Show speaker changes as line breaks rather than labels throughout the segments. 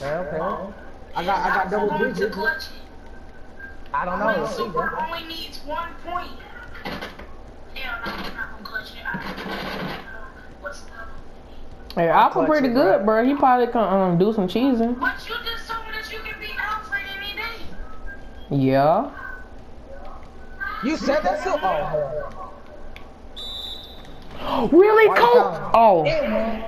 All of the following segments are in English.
Okay, okay. I got I got double
to
digits.
clutch.
I don't know.
When
Let's see,
Super
bro.
only needs one point. Hell no, I'm not gonna clutch it. I, what's the
Hey, Alpha pretty good,
bro.
bro. He probably can um do some cheesing.
But you just told me that you can beat Alpha any day.
Yeah.
You said that so. Oh,
Really,
Why you
Colt? Oh.
yeah, man.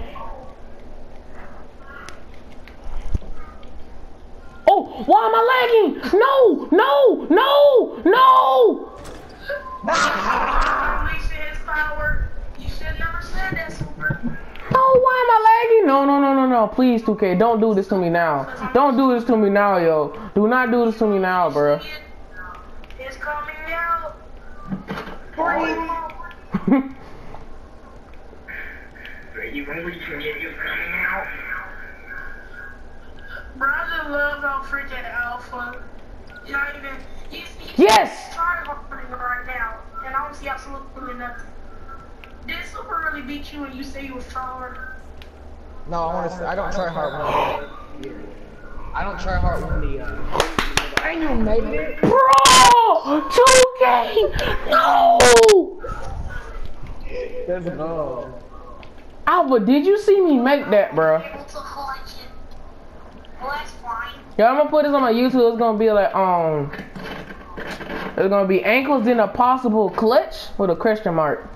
Oh, why am I lagging? No, no, no, no. No, why am I lagging? No, no, no, no, no. Please, 2K, don't do this to me now. Don't do this to me now, yo. Do not do this to me now, bro.
It's coming out.
You can get you coming out?
Bro, I just love how freaking Alpha. Not even. He's, he's
Yes!
trying hard right now, and I don't see absolutely nothing. Did Super really beat you when you say you was trying?
No, I want to. I don't try hard. When I don't try hard when the. Uh, and you made it.
Bro! 2K! No!
There's a no.
Alpha, did you see me make that, bro?
Able to clutch it. Well, that's fine.
Yeah, I'm gonna put this on my YouTube. It's gonna be like, um, it's gonna be ankles in a possible clutch with a question mark.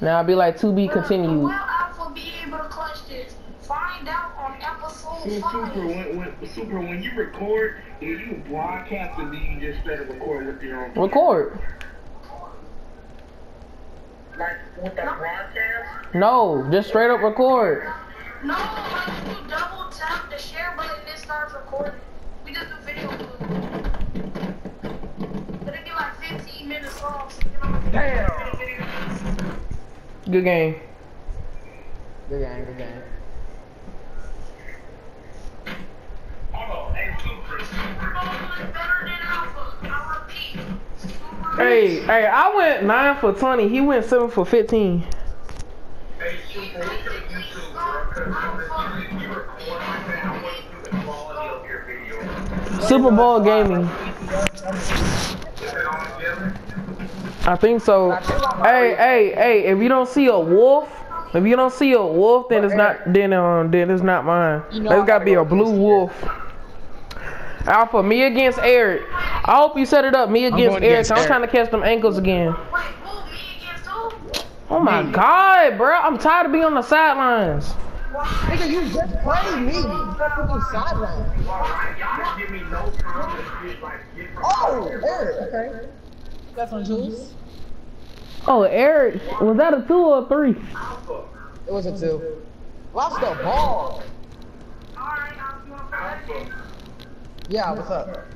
Now I'll be like to be
Will
continued.
Alpha be able to clutch this? Find out on episode
So super,
5.
when, when, super, when you record, if you broadcast or do you just let it record with your own?
Record.
Like with the broadcast?
No, just straight up record.
No, like you double tap the share button and starts recording. We just do video clips. It'll be like 15 minutes long. So
Damn.
Good game.
Good game, good game.
Hey,
hey, I went 9 for 20. He went 7 for
15. Super
Bowl gaming.
Is it on together?
I think so. Hey, hey, hey! If you don't see a wolf, if you don't see a wolf, then it's not. Then um, then it's not mine.
You know
got to be a blue wolf. Alpha, me against Eric. I hope you set it up. Me against Eric.
against
I'm
Eric.
trying to catch them ankles again.
Wait, who? Me against who?
Oh my god, bro! I'm tired of being on the sidelines.
Nigga, you just played me. You fucking sideline.
Y'all give me no time to get like.
Oh, Eric. Okay. Got some juice.
Oh, Eric, was that a two or a three?
It was a two. Lost the ball.
Alright, I'm going for that game.
Yeah, what's up?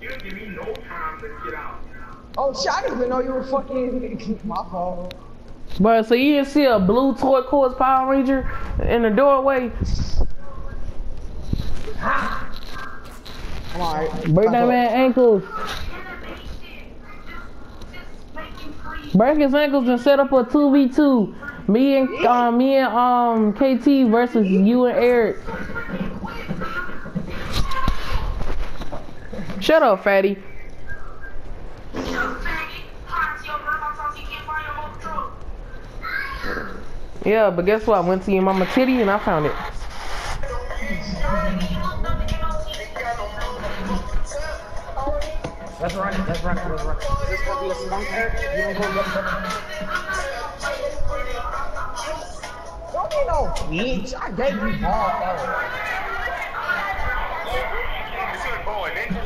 You didn't give me no time to get out.
Oh shit, I didn't even know you were fucking. My fault.
But so you didn't see a blue turquoise Power Ranger in the doorway?
I'm alright.
Break that man ankles.
Innovation. Just, just make you free.
Break his ankles and set up a two v two. Me and uh, me and um KT versus you and Eric. Shut up, fatty.
You faggot. Hi, to your grandma talks you can't find your mobile truck.
Yeah, but guess what? I went to your mama titty and I found it.
Let's run it. Let's run it. Let's run it. Is this gonna be a skunk Eric? You don't go get Don't be no bitch. I gave you ball. Eric.
Good boy, nigga.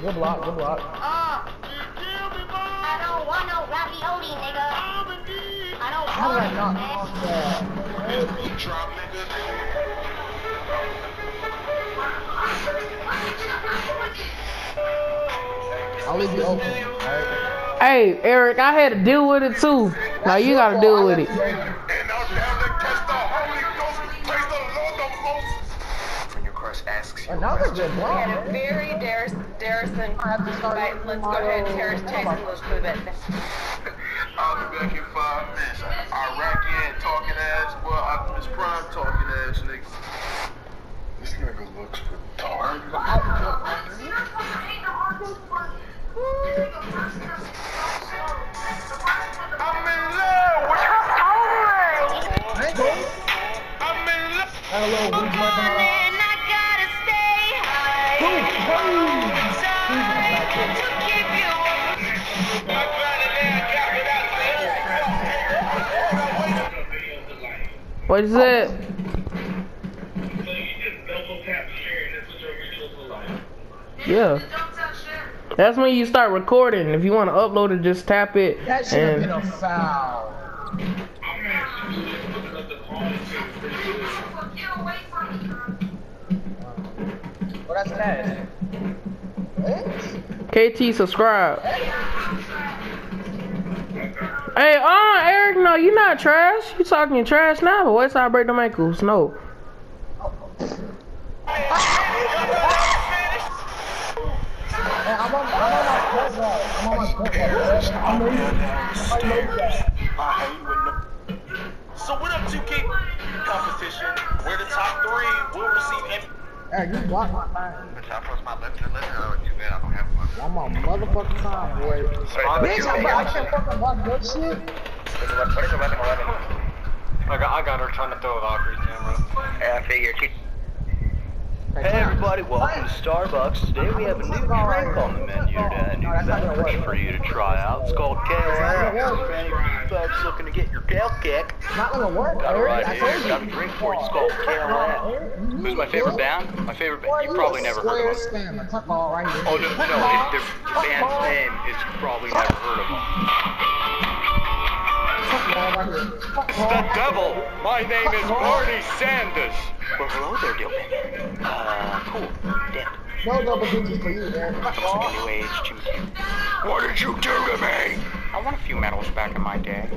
Good block, good block.
Uh, I don't want no ravioli, nigga. I don't
How did I
want
not
it, man.
block that?
Drop nigga.
I'll leave you open, alright?
Hey, Eric, I had to deal with it too. Now you gotta deal with it.
Another good block.
And a very Darris, Darrison.
I have to start
Right, let's go ahead and Terrace Chase a little bit.
I'll be back in five minutes. Iraqi talking ass, boy. Optimus Prime talking ass, nigga. This nigga looks retarded. I'm in love with her.
Hey, go.
I'm in love.
Got
What is it? Yeah. That's when you start recording. If you want to upload it, just tap it.
That should have been
And
a foul. Well, that's bad. What?
KT subscribe. Hey, uh, Eric, no, you not trash. You talking trash now? but What's I break them ankles? No.
I'm on, I'm on my point guard. I'm on my point. I'm moving. I'm moving that.
I hate when the. So what up, 2K competition? We're the top three. We'll receive. M-
Eric, you blocked my time.
the top one's my left and left. Oh, too bad I don't have one.
I'm on motherfucking time, boy. Bitch, I'm, I can't fucking block good shit.
What is 11 11?
I got, I got her trying to throw a Valkyrie camera.
Yeah, I figured.
Hey everybody, welcome to Starbucks. Today we have a new drink on the menu today, a new beverage for you to try out. It's called Kale Ale. For you folks looking to get your kale kick,
Not gonna work,
got it right here. Got a drink for you. It's called Kale Ale.
Who's my favorite band? My favorite band. You probably never heard of them. Oh, no, no, it, the, band's name is probably never heard of them. The devil! My name is Barney Sanders!
Well, hello there, Gilman. Uh, cool. Damn.
No double digits for you, Eric. Tuck all.
New age Jim
What did you do to me? I won a few medals back in my day.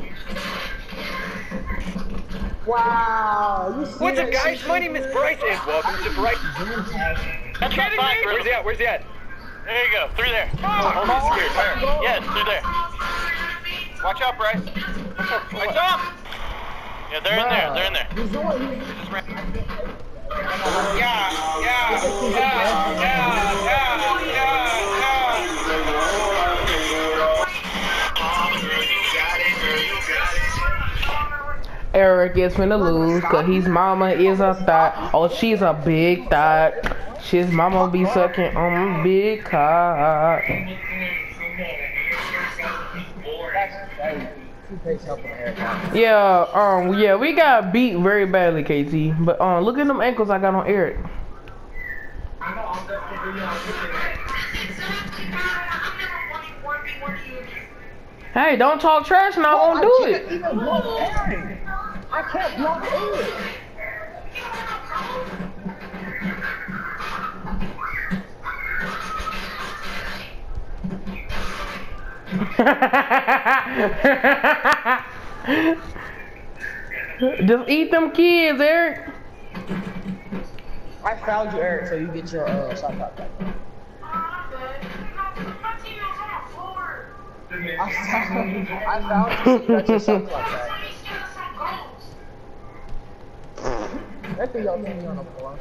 Wow. You see
What's up, guys? My name is Bryce, and welcome to Bryce. That's my bike. Where's he at? Where's he at? There you go. Through there. Oh, he's scared. Yes, through there. Watch out, Bryce. I saw him. Yeah, they're in there. They're in there.
He's doing.
Just ran. Yeah, yeah, yeah, yeah, yeah, yeah, yeah.
Eric is finna lose cause his mama is a thot. Oh, she's a big thot. She's mama be sucking on a big cock.
Hey, two pace helping Eric.
Yeah, um, yeah, we got beat very badly, KT. But um, look at them ankles I got on Eric. Hey, don't talk trash and I won't do
I
it.
even. I can't block Eric.
Just eat them kids, Eric.
I fouled you, Eric, so you get your uh, shot clock back. I you. I fouled you, so you got your shot clock back. That's the y'all team on the floor.